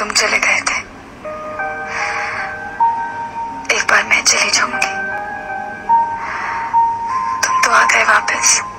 तुम चले गए थे। एक बार मैं चली जाऊँगी। तुम तो आ गए वापस।